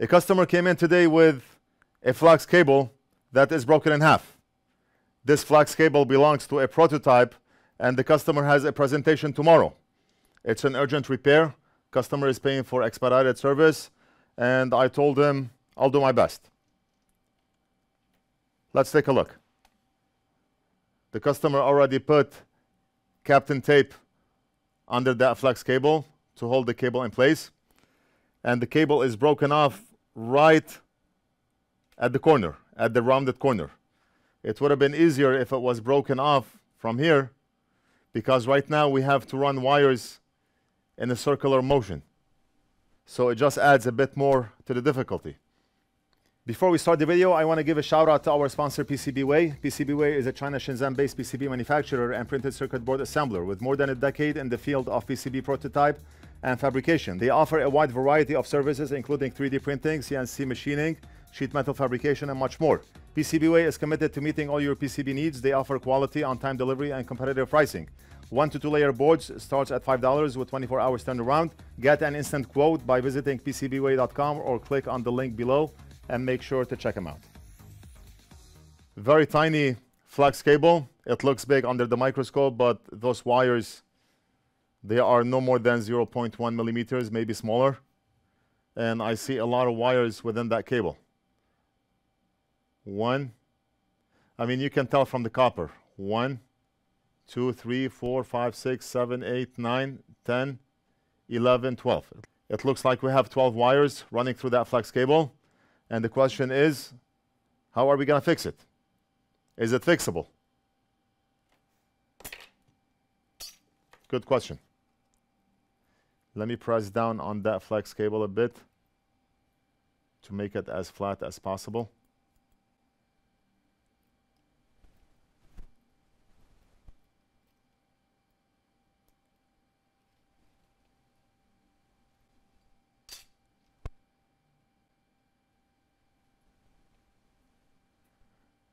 A customer came in today with a flex cable that is broken in half. This flex cable belongs to a prototype and the customer has a presentation tomorrow. It's an urgent repair. Customer is paying for expedited service and I told him I'll do my best. Let's take a look. The customer already put Kapton tape under that flex cable to hold the cable in place and the cable is broken off right at the corner, at the rounded corner. It would have been easier if it was broken off from here because right now we have to run wires in a circular motion. So it just adds a bit more to the difficulty. Before we start the video, I want to give a shout out to our sponsor PCBWay. PCBWay is a China Shenzhen-based PCB manufacturer and printed circuit board assembler with more than a decade in the field of PCB prototype and fabrication. They offer a wide variety of services including 3D printing, CNC machining, sheet metal fabrication, and much more. PCBWay is committed to meeting all your PCB needs. They offer quality, on-time delivery, and competitive pricing. One to two layer boards starts at $5 with 24 hours turnaround. Get an instant quote by visiting PCBWay.com or click on the link below and make sure to check them out. Very tiny flex cable. It looks big under the microscope, but those wires, they are no more than 0.1 millimeters, maybe smaller. And I see a lot of wires within that cable. One, I mean, you can tell from the copper. One, two, three, four, five, six, seven, eight, nine, 10, 11, 12. It looks like we have 12 wires running through that flex cable. And the question is, how are we going to fix it? Is it fixable? Good question. Let me press down on that flex cable a bit to make it as flat as possible.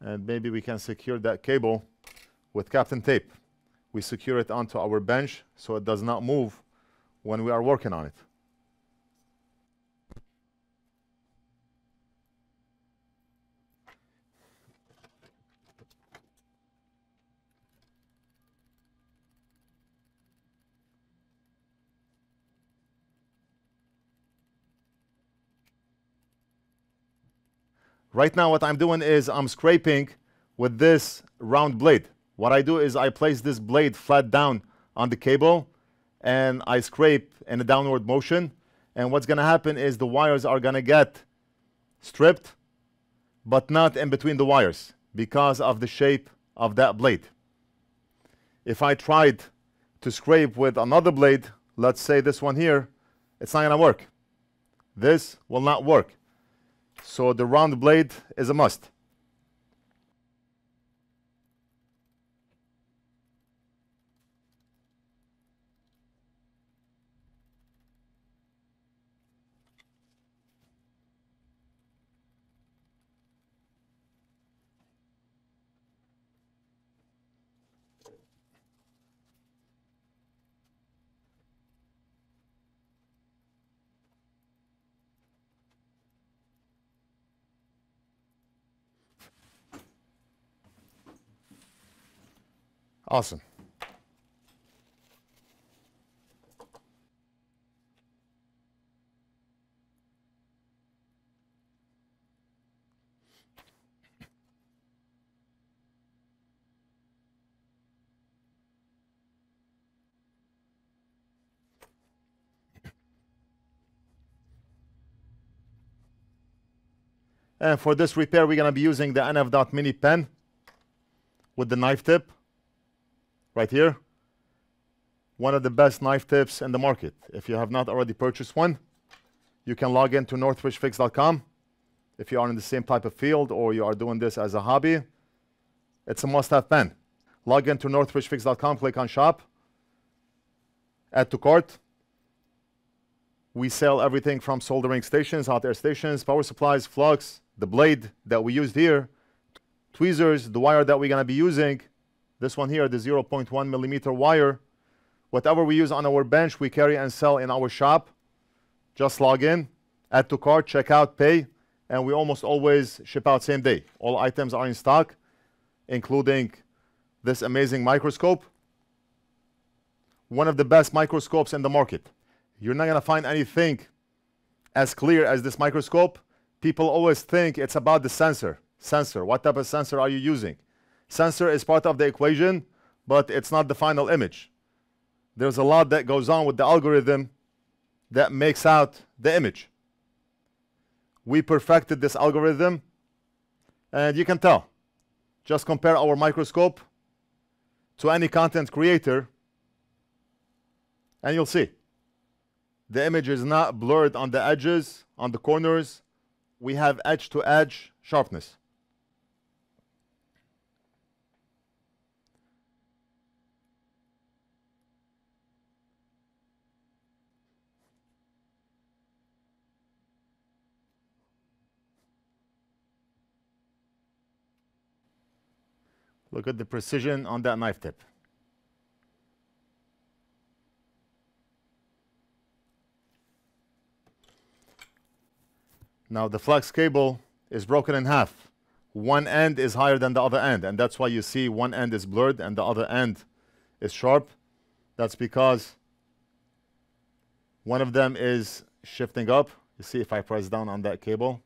and maybe we can secure that cable with Kapton tape. We secure it onto our bench so it does not move when we are working on it. Right now what I'm doing is I'm scraping with this round blade. What I do is I place this blade flat down on the cable and I scrape in a downward motion. And what's going to happen is the wires are going to get stripped, but not in between the wires because of the shape of that blade. If I tried to scrape with another blade, let's say this one here, it's not going to work. This will not work. So the round blade is a must. Awesome. And for this repair, we're going to be using the NF Dot Mini pen with the knife tip right here. One of the best knife tips in the market. If you have not already purchased one, you can log into northridgefix.com. If you are in the same type of field or you are doing this as a hobby, it's a must-have pen. Log into northridgefix.com, click on shop, add to cart. We sell everything from soldering stations, hot air stations, power supplies, flux, the blade that we used here, tweezers, the wire that we're going to be using, this one here, the 0.1 millimeter wire. Whatever we use on our bench, we carry and sell in our shop. Just log in, add to cart, check out, pay, and we almost always ship out same day. All items are in stock, including this amazing microscope. One of the best microscopes in the market. You're not going to find anything as clear as this microscope. People always think it's about the sensor. Sensor, what type of sensor are you using? Sensor is part of the equation, but it's not the final image. There's a lot that goes on with the algorithm that makes out the image. We perfected this algorithm, and you can tell. Just compare our microscope to any content creator, and you'll see. The image is not blurred on the edges, on the corners. We have edge-to-edge sharpness. Look at the precision on that knife tip. Now the flex cable is broken in half. One end is higher than the other end, and that's why you see one end is blurred and the other end is sharp. That's because one of them is shifting up. You see if I press down on that cable,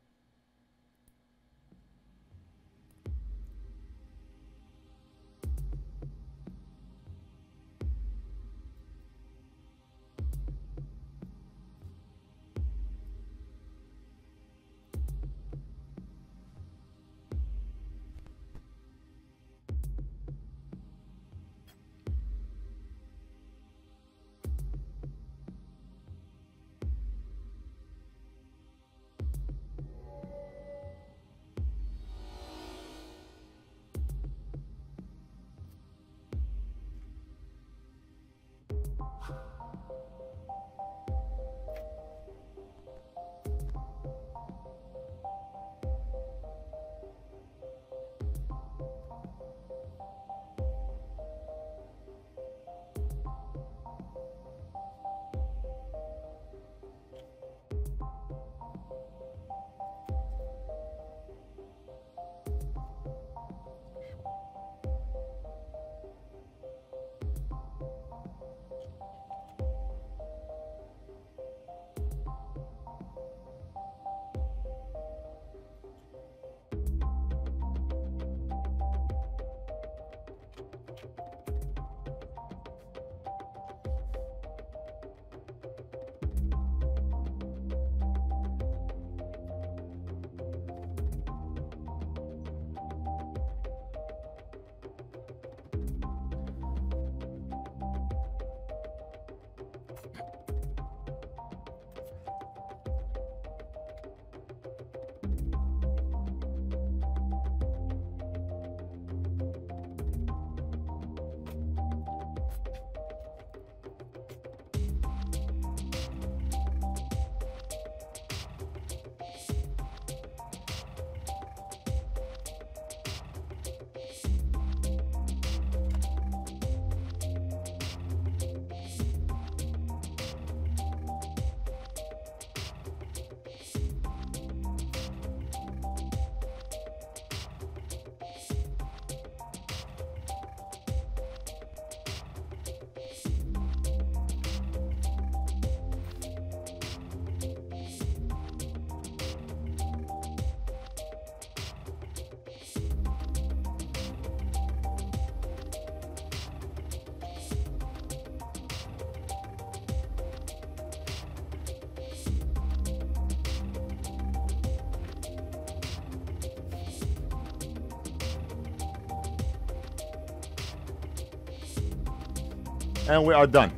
and we are done.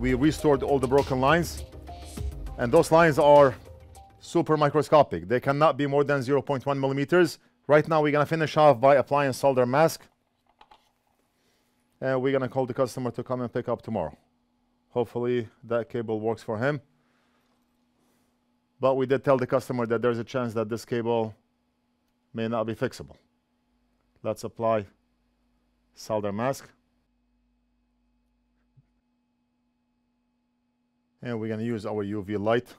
We restored all the broken lines and those lines are super microscopic. They cannot be more than 0.1 millimeters. Right now we're gonna finish off by applying solder mask and we're gonna call the customer to come and pick up tomorrow. Hopefully that cable works for him. But we did tell the customer that there's a chance that this cable may not be fixable. Let's apply solder mask. and we're going to use our UV light.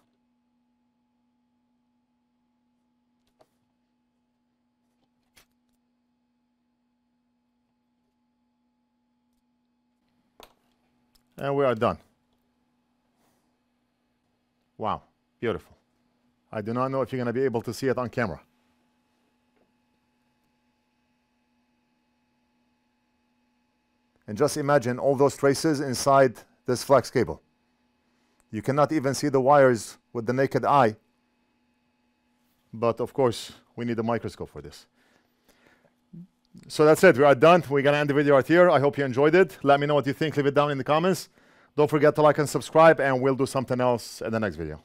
And we are done. Wow beautiful. I do not know if you're going to be able to see it on camera. And just imagine all those traces inside this flex cable. You cannot even see the wires with the naked eye. But of course, we need a microscope for this. So that's it. We are done. We're going to end the video right here. I hope you enjoyed it. Let me know what you think. Leave it down in the comments. Don't forget to like and subscribe, and we'll do something else in the next video.